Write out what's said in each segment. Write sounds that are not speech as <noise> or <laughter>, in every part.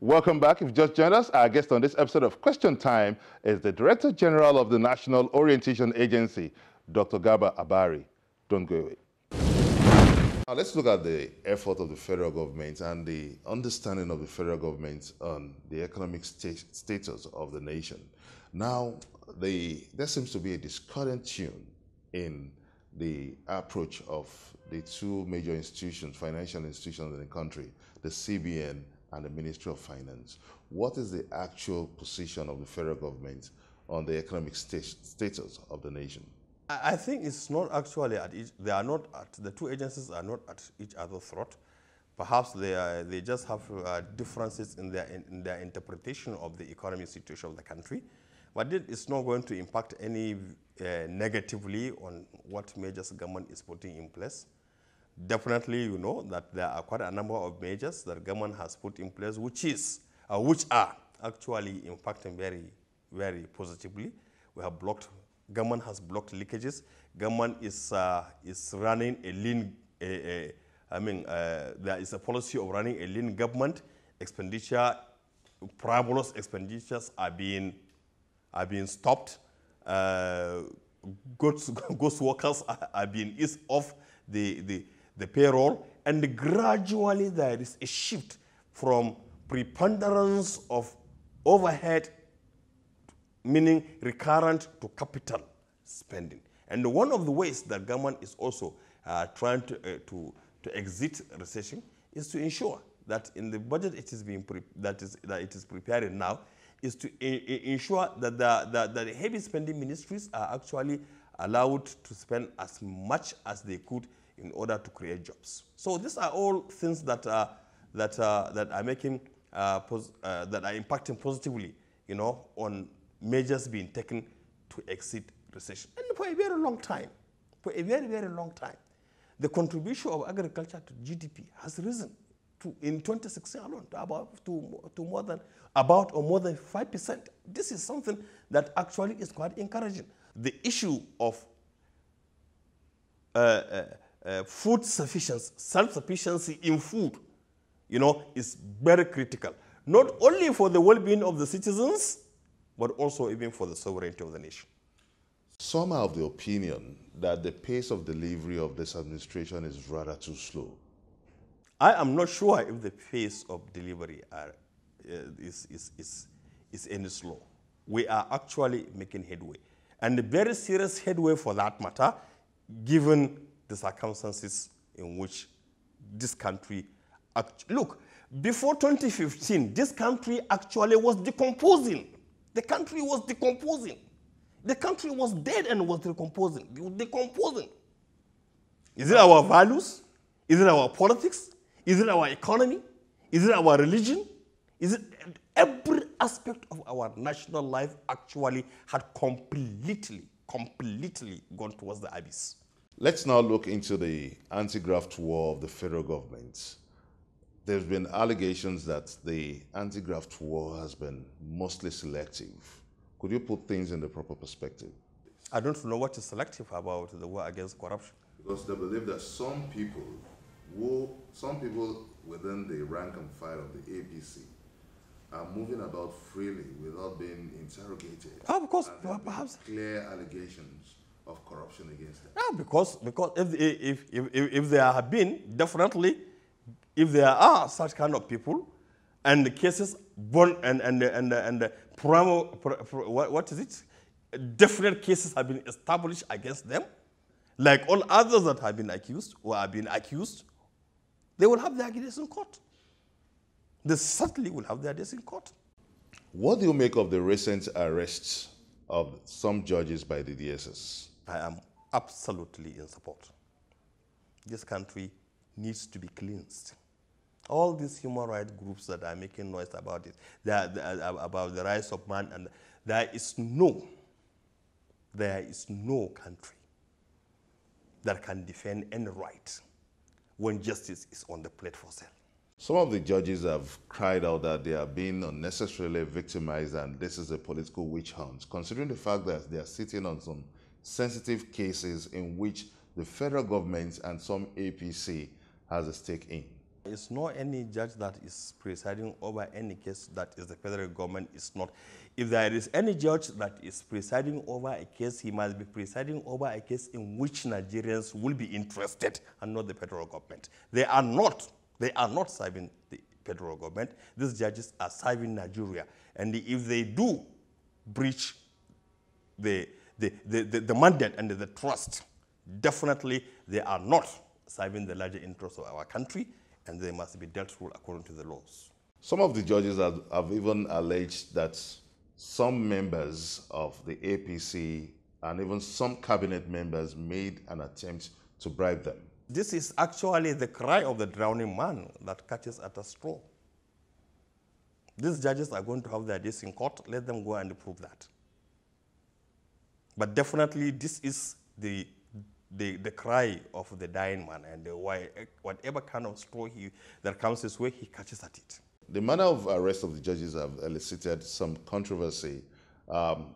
Welcome back. If you just joined us, our guest on this episode of Question Time is the Director General of the National Orientation Agency, Dr. Garba Abari. Don't go away. Now let's look at the effort of the federal government and the understanding of the federal government on the economic sta status of the nation. Now, the, there seems to be a discordant tune in the approach of the two major institutions, financial institutions in the country, the CBN and the Ministry of Finance. What is the actual position of the federal government on the economic st status of the nation? I think it's not actually at each, they are not at, the two agencies are not at each other's throat. Perhaps they, are, they just have uh, differences in their, in, their interpretation of the economic situation of the country. But it's not going to impact any uh, negatively on what measures government is putting in place. Definitely, you know that there are quite a number of measures that government has put in place, which is, uh, which are actually impacting very, very positively. We have blocked, government has blocked leakages. Government is, uh, is running a lean, a, a, I mean, uh, there is a policy of running a lean government. Expenditure, frivolous expenditures are being are being stopped. Uh, goods <laughs> workers are, are being eased off the, the, the payroll. And gradually there is a shift from preponderance of overhead, meaning recurrent to capital spending. And one of the ways that government is also uh, trying to, uh, to, to exit recession is to ensure that in the budget it is being that is that it is preparing now is to ensure that the, the, the heavy spending ministries are actually allowed to spend as much as they could in order to create jobs. So these are all things that are, that, uh, that are making, uh, uh, that are impacting positively, you know, on measures being taken to exit recession. And for a very long time, for a very, very long time, the contribution of agriculture to GDP has risen to, in 2016 alone to about to, to more than about or more than 5%. This is something that actually is quite encouraging. The issue of uh, uh, food sufficiency, self-sufficiency in food, you know, is very critical. Not only for the well-being of the citizens, but also even for the sovereignty of the nation. Some are of the opinion that the pace of delivery of this administration is rather too slow. I am not sure if the pace of delivery are uh, is, is, is, is any slow. We are actually making headway. And a very serious headway for that matter, given the circumstances in which this country, look, before 2015, this country actually was decomposing. The country was decomposing. The country was dead and was decomposing. Decomposing. Is it our values? Is it our politics? Is it our economy? Is it our religion? Is it every aspect of our national life actually had completely, completely gone towards the abyss. Let's now look into the anti-graft war of the federal government. There's been allegations that the anti-graft war has been mostly selective. Could you put things in the proper perspective? I don't know what is selective about the war against corruption. Because they believe that some people, will, some people within the rank and file of the APC are moving about freely without being interrogated. Oh, because perhaps clear allegations of corruption against them. Yeah, because because if if if if, there have been definitely, if there are such kind of people, and the cases born and and and and the promo, what, what is it? Definite cases have been established against them, like all others that have been accused or have been accused. They will have their case in court they certainly will have their case in court. What do you make of the recent arrests of some judges by the DSS? I am absolutely in support. This country needs to be cleansed. All these human rights groups that are making noise about it, are, about the rights of man, and there is no, there is no country that can defend any right when justice is on the plate for sale. Some of the judges have cried out that they are being unnecessarily victimized and this is a political witch hunt, considering the fact that they are sitting on some sensitive cases in which the federal government and some APC has a stake in. It's not any judge that is presiding over any case that is the federal government is not. If there is any judge that is presiding over a case, he must be presiding over a case in which Nigerians will be interested and not the federal government. They are not, they are not serving the federal government. These judges are serving Nigeria. And if they do breach the, the, the, the, the mandate and the trust, definitely they are not serving the larger interests of our country and they must be dealt with according to the laws. Some of the judges have, have even alleged that some members of the APC and even some cabinet members made an attempt to bribe them. This is actually the cry of the drowning man that catches at a straw. These judges are going to have their days in court. Let them go and prove that. But definitely, this is the, the, the cry of the dying man. And why, whatever kind of straw he, that comes his way, he catches at it. The manner of arrest of the judges have elicited some controversy. Um,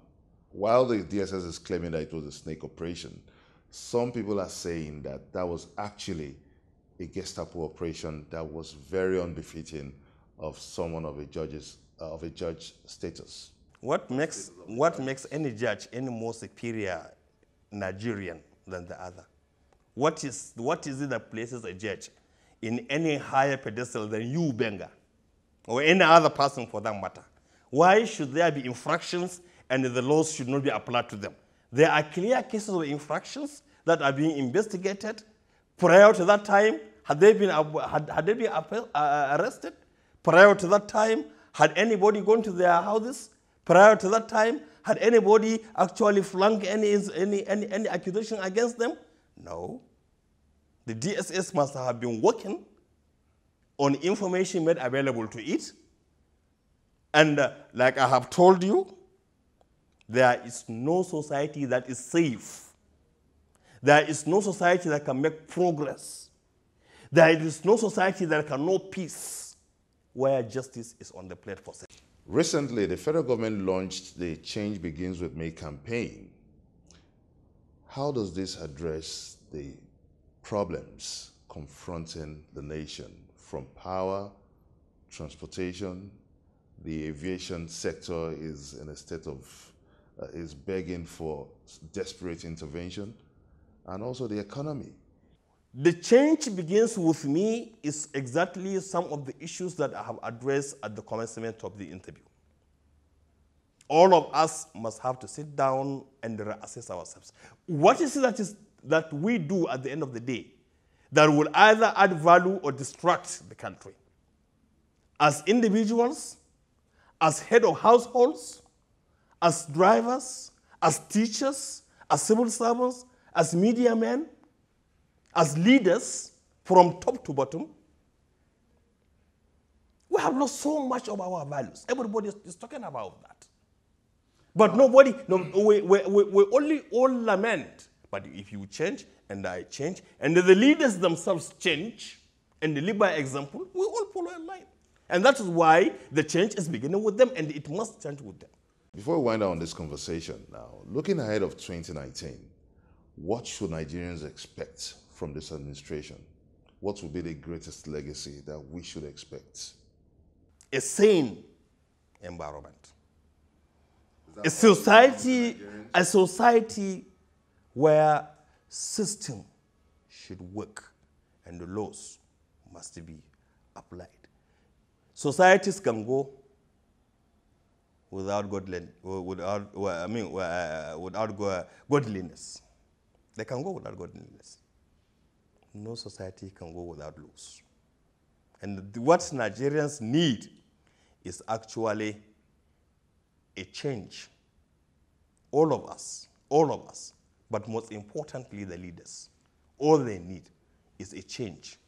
while the DSS is claiming that it was a snake operation, some people are saying that that was actually a Gestapo operation that was very unbefitting of someone of a judge's uh, of a judge status. What makes what makes any judge any more superior Nigerian than the other? What is what is it that places a judge in any higher pedestal than you, Gbenga, or any other person for that matter? Why should there be infractions and the laws should not be applied to them? There are clear cases of infractions that are being investigated. Prior to that time, had they been, had, had they been uh, arrested? Prior to that time, had anybody gone to their houses? Prior to that time, had anybody actually flanked any, any, any, any accusation against them? No. The DSS must have been working on information made available to it. And uh, like I have told you, there is no society that is safe. There is no society that can make progress. There is no society that can know peace where justice is on the plate for sale. Recently, the federal government launched the Change Begins With Me campaign. How does this address the problems confronting the nation from power, transportation, the aviation sector is in a state of, uh, is begging for desperate intervention, and also the economy. The change begins with me is exactly some of the issues that I have addressed at the commencement of the interview. All of us must have to sit down and reassess ourselves. What is it that, is, that we do at the end of the day that will either add value or distract the country? As individuals, as head of households, as drivers, as teachers, as civil servants, as media men, as leaders from top to bottom, we have lost so much of our values. Everybody is talking about that. But nobody, no, we, we, we, only all lament. But if you change and I change, and the leaders themselves change and they live by example, we all follow in line. And that is why the change is beginning with them and it must change with them. Before we wind down this conversation now, looking ahead of 2019, what should Nigerians expect from this administration? What will be the greatest legacy that we should expect? A sane environment. A society, a society where system should work and the laws must be applied. Societies can go without godliness, without, I mean, uh, without godliness. They can go without godliness no society can go without laws. And what Nigerians need is actually a change. All of us, all of us, but most importantly, the leaders. All they need is a change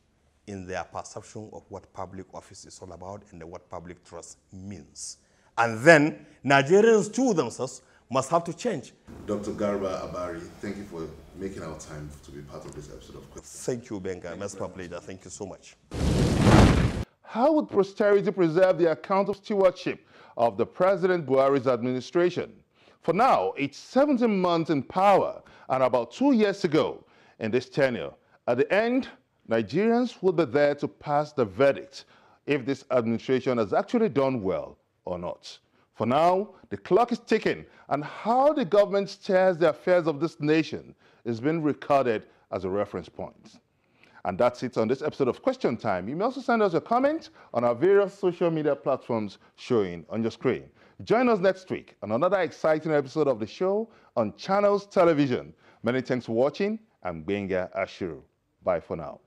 in their perception of what public office is all about and what public trust means. And then Nigerians too themselves must have to change. Dr. Garba Abari, thank you for making our time to be part of this episode of Quick. Thank you, Gbenga. That's my pleasure. Thank you so much. How would posterity preserve the account of stewardship of the President Buhari's administration? For now, it's 17 months in power and about two years ago in this tenure. At the end, Nigerians will be there to pass the verdict if this administration has actually done well or not. For now, the clock is ticking, and how the government steers the affairs of this nation is being recorded as a reference point. And that's it on this episode of Question Time. You may also send us your comments on our various social media platforms showing on your screen. Join us next week on another exciting episode of the show on Channels Television. Many thanks for watching. I'm Gbenga Ashiru. Bye for now.